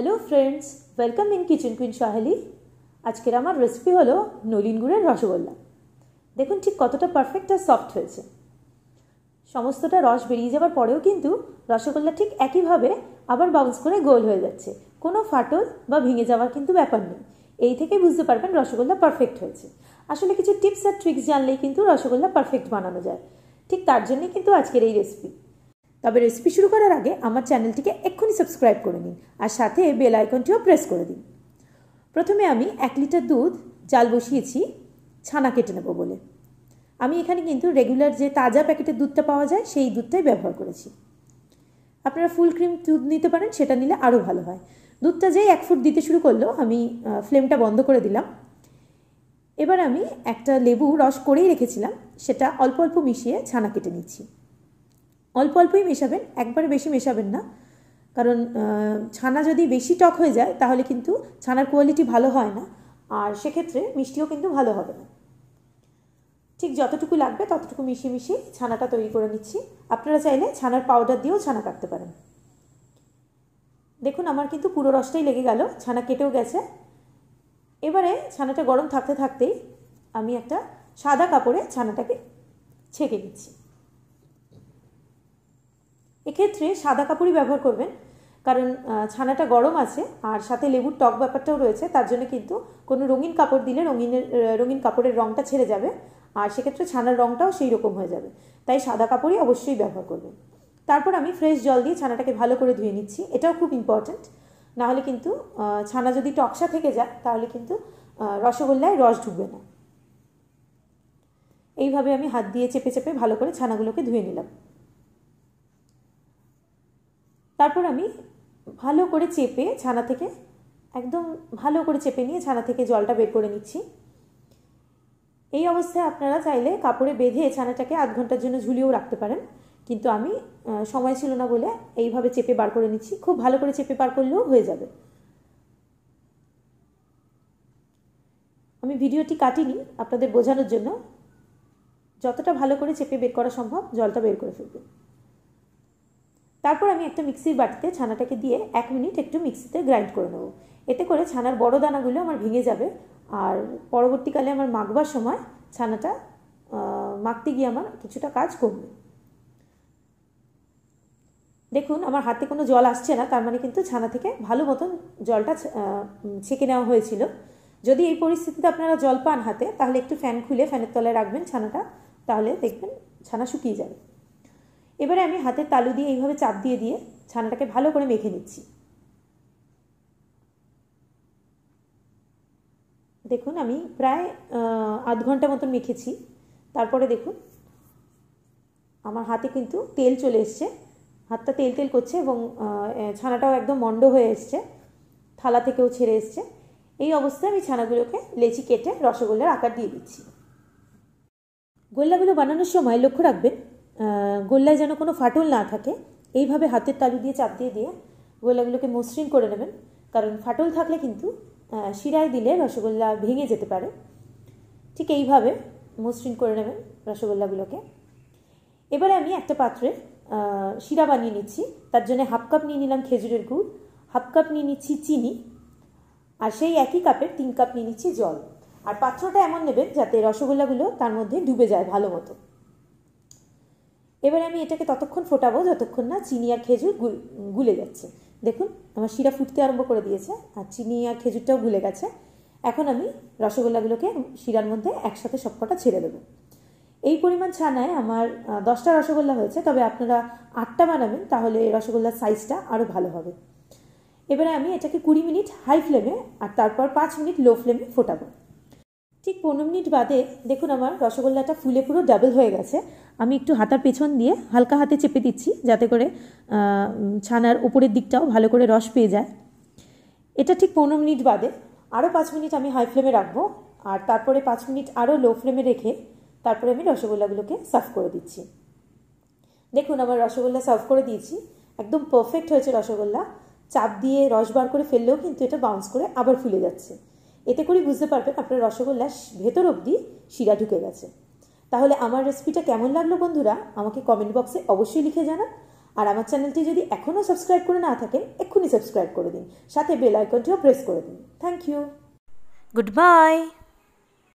Hello friends welcome in kitchen queen Saheli আজকের আমার recipe হলো নলিন গুড়ের রসগোল্লা। দেখুন ঠিক কতটা পারফেক্ট আর সফট হয়েছে। সমস্তটা রস বেরিয়ে যাওয়ার পরেও কিন্তু রসগোল্লা ঠিক একইভাবে আবার বাউন্স করে গোল হয়ে যাচ্ছে। কোনো ফাটল বা ভেঙে যাওয়ার কিন্তু ব্যাপার নেই। এই থেকে বুঝতে পারবেন রসগোল্লা পারফেক্ট হয়েছে। আসলে কিছু টিপস আর ট্রিক্স জানলেই কিন্তু রসগোল্লা পারফেক্ট বানানো যায়। ঠিক তার জন্যই কিন্তু আজকের এই রেসিপি তবে রেসিপি শুরু করার আগে আমার চ্যানেলটিকে এক্ষুনি সাবস্ক্রাইব করে নিন আর সাথে বেল আইকনটিও প্রেস করে দিন। প্রথমে আমি এক লিটার দুধ, জাল বসিয়েছি, ছানা কেটে নেব বলে। আমি এখানে কিন্তু রেগুলার যে তাজা প্যাকেটের দুধটা পাওয়া যায়, সেই দুধটাই ব্যবহার করেছি। আপনারা ফুল ক্রিম দুধ নিতে পারেন, সেটা নিলে আরও ভালো হয়। দুধটা যেই এক ফুট দিতে শুরু করল, আমি ফ্লেমটা বন্ধ করে দিলাম। এবার আমি একটা লেবু রস করেই রেখেছিলাম, সেটা অল্প অল্প মিশিয়ে ছানা কেটে নিচ্ছি। অল্প অল্পই মেশাবেন, একবারে বেশি মেশাবেন না। কারণ ছানা যদি বেশি টক হয়ে যায়, তাহলে কিন্তু ছানার কোয়ালিটি ভালো হয় না। আর সেক্ষেত্রে মিষ্টিও কিন্তু ভালো হবে না। ঠিক যতটুকু লাগবে, ততটুকু মিশিয়ে মিশিয়ে ছানাটা তৈরি করে নিচ্ছি। আপনারা চাইলে ছানার পাউডার দিয়েও ছানা কাটতে পারেন। দেখুন, আমার কিন্তু পুরো রসটাই লেগে গেল, ছানা কেটেও গেছে। এবারে ছানাটা গরম থাকতে থাকতেই আমি একটা সাদা কাপড়ে ছানাটাকে ছেঁকে নিচ্ছি। এক্ষেত্রে সাদা কাপড়ই ব্যবহার করবেন। কারণ ছানাটা গরম আছে, আর সাথে লেবুর টক ব্যাপারটাও রয়েছে, তার জন্য কিন্তু কোনো রঙিন কাপড় দিলে রঙিনের রঙিন কাপড়ের রঙটা ছেড়ে যাবে, আর সেক্ষেত্রে ছানার রঙটাও সেই রকম হয়ে যাবে। তাই সাদা কাপড়ই অবশ্যই ব্যবহার করবেন। তারপর আমি ফ্রেশ জল দিয়ে ছানাটাকে ভালো করে ধুয়ে নিচ্ছি, এটাও খুব ইম্পর্ট্যান্ট। নাহলে কিন্তু ছানা যদি টকসা থেকে যায়, তাহলে কিন্তু রসগোল্লায় রস ঢুকবে না। এইভাবে আমি হাত দিয়ে চেপে চেপে ভালো করে ছানাগুলোকে ধুয়ে নিলাম। তারপর আমি ভালো করে চেপে ছানা থেকে, একদম ভালো করে চেপে নিয়ে ছানা থেকে জলটা বের করে নিচ্ছি। এই অবস্থায় আপনারা চাইলে কাপড়ে বেঁধে ছানাটাকে আধ ঘণ্টার জন্য ঝুলিয়েও রাখতে পারেন। কিন্তু আমি সময় ছিল না বলে এইভাবে চেপে বার করে নিচ্ছি। খুব ভালো করে চেপে বার করলেও হয়ে যাবে। আমি ভিডিওটি কাটিনি আপনাদের বোঝানোর জন্য। যতটা ভালো করে চেপে বের করা সম্ভব জলটা বের করে ফেলবেন তারপর আমি একটা মিক্সির বাটিতে ছানাটাকে দিয়ে এক মিনিট একটু মিক্সিতে গ্রাইন্ড করে নেব। এতে করে ছানার বড় দানাগুলো আমার ভেঙে যাবে। আর পরবর্তীকালে আমার মাখবার সময় ছানাটা মাখতে গিয়ে আমার কিছুটা কাজ কমবে। দেখুন, আমার হাতে কোনো জল আসছে না, তার মানে কিন্তু ছানা থেকে ভালো মতন জলটা ছেঁকে নেওয়া হয়েছিল। যদি এই পরিস্থিতিতে আপনারা জল পান হাতে, তাহলে একটু ফ্যান খুলে ফ্যানের তলায় রাখবেন ছানাটা, তাহলে দেখবেন ছানা শুকিয়ে যাবে। এবারে আমি হাতের তালু দিয়ে এইভাবে চাপ দিয়ে দিয়ে ছানাটাকে ভালো করে মেখে নিচ্ছি। দেখুন, আমি প্রায় আধ ঘণ্টা মতন মেখেছি। তারপরে দেখুন, আমার হাতে কিন্তু তেল চলে এসছে। হাতটা তেল তেল করছে এবং ছানাটাও একদম মন্ড হয়ে এসছে। থালা থেকেও ছেড়ে এসছে। এই অবস্থায় আমি ছানাগুলোকে লেচি কেটে রসগোল্লার আকার দিয়ে দিচ্ছি। গোল্লাগুলো বানানোর সময় লক্ষ্য রাখবেন গোল্লায় যেন কোনো ফাটল না থাকে, এইভাবে হাতের তালু দিয়ে চাপ দিয়ে দিয়ে গোল্লাগুলোকে মসৃণ করে নেবেন। কারণ ফাটল থাকলে কিন্তু শিরায় দিলে রসগোল্লা ভেঙে যেতে পারে। ঠিক এইভাবে মসৃণ করে নেবেন রসগোল্লাগুলোকে। এবারে আমি একটা পাত্রে শিরা বানিয়ে নিচ্ছি। তার জন্য হাফ কাপ নিয়ে নিলাম খেজুরের গুড়, হাফ কাপ নিয়ে নিচ্ছি চিনি, আর সেই একই কাপের তিন কাপ নিয়ে নিচ্ছি জল। আর পাত্রটা এমন নেবেন যাতে রসগোল্লাগুলো তার মধ্যে ডুবে যায় ভালো মতো। এবারে আমি এটাকে ততক্ষণ ফোটাবো যতক্ষণ না চিনি আর খেজুর গুলে যাচ্ছে। দেখুন, আমার শিরা ফুটতে আরম্ভ করে দিয়েছে আর চিনি আর খেজুরটাও গুলে গেছে। এখন আমি রসগোল্লাগুলোকে শিরার মধ্যে একসাথে সবকটা ছেড়ে দেবো। এই পরিমাণ ছানায় আমার দশটা রসগোল্লা হয়েছে, তবে আপনারা আটটা বানাবেন, তাহলে রসগোল্লার সাইজটা আরও ভালো হবে। এবারে আমি এটাকে কুড়ি মিনিট হাই ফ্লেমে আর তারপর পাঁচ মিনিট লো ফ্লেমে ফোটাবো। ঠিক পনেরো মিনিট বাদে দেখুন আমার রসগোল্লাটা ফুলে পুরো ডাবল হয়ে গেছে। আমি একটু হাতার পেছন দিয়ে হালকা হাতে চেপে দিচ্ছি যাতে করে ছানার উপরের দিকটাও ভালো করে রস পেয়ে যায়। এটা ঠিক পনেরো মিনিট বাদে আরও পাঁচ মিনিট আমি হাই ফ্লেমে রাখব আর তারপরে পাঁচ মিনিট আরও লো ফ্লেমে রেখে তারপরে আমি রসগোল্লাগুলোকে সার্ভ করে দিচ্ছি। দেখুন আমার রসগোল্লা সার্ভ করে দিয়েছি। একদম পারফেক্ট হয়েছে রসগোল্লা। চাপ দিয়ে রস বার করে ফেললেও কিন্তু এটা বাউন্স করে আবার ফুলে যাচ্ছে। এতে করে বুঝতে পারবেন আপনার রসগোল্লা ভেতর অবধি শিরা ঢুকে গেছে। তাহলে আমার রেসিপিটা কেমন লাগল বন্ধুরা? আমাকে কমেন্ট বক্সে অবশ্যই লিখে জানান। আর আমার চ্যানেলটি যদি এখনও সাবস্ক্রাইব করে না থাকেন, এক্ষুনি সাবস্ক্রাইব করে দিন। সাথে বেল আইকনটিও প্রেস করে দিন। Thank you good bye